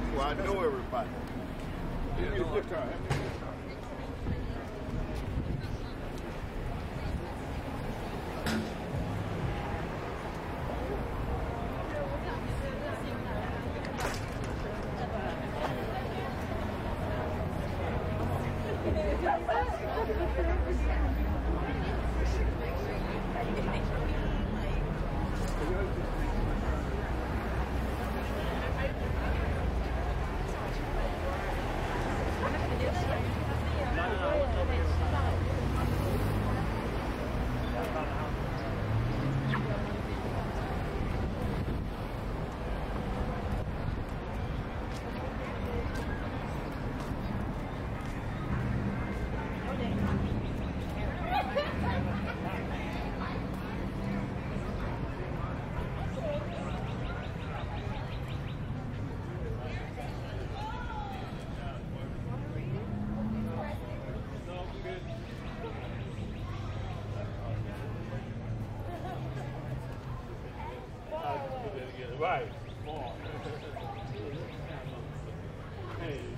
We're just walking through. I know everybody. Give Right. Hey,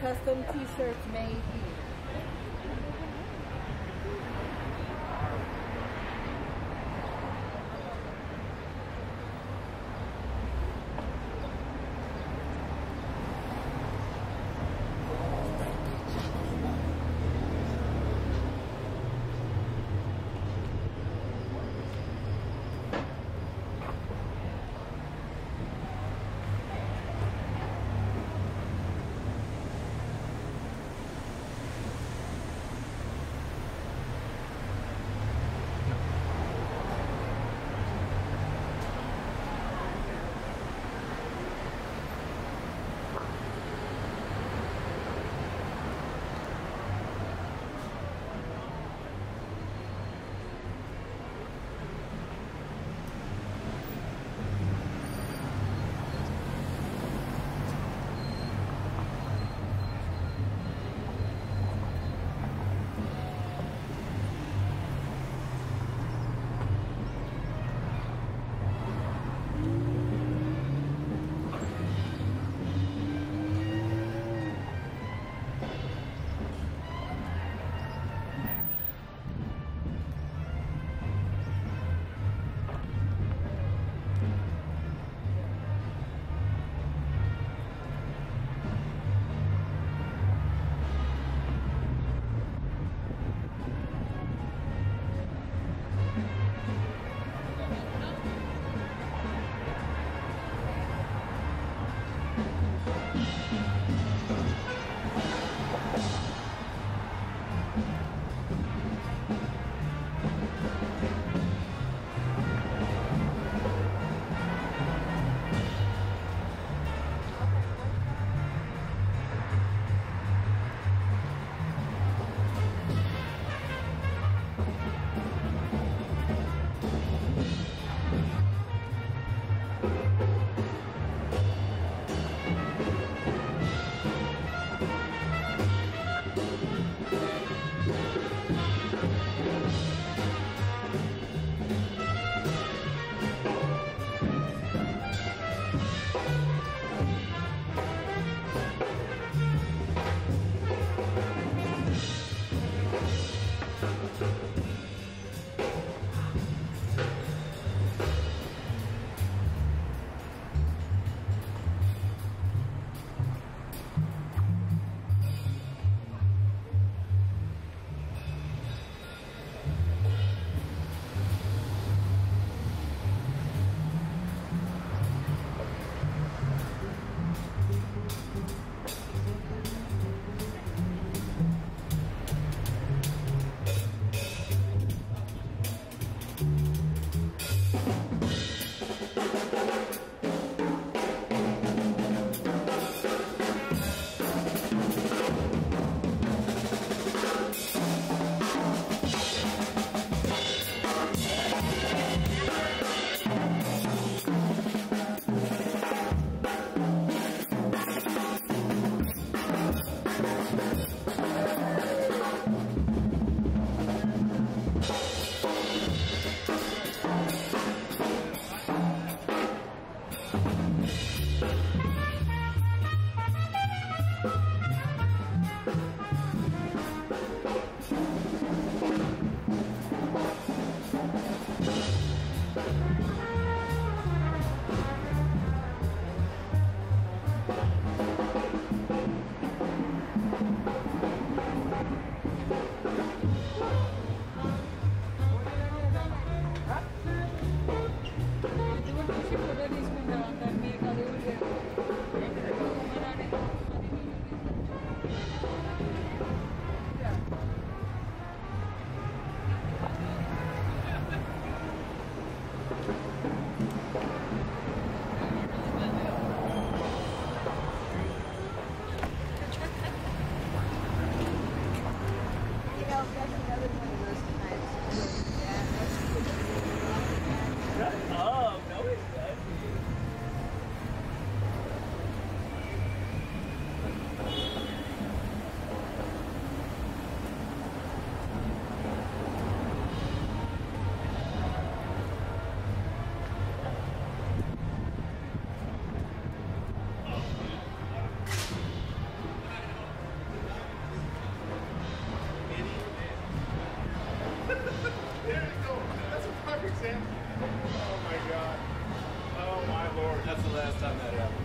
custom T-shirts Oh my God. Oh my Lord. That's the last time that happened.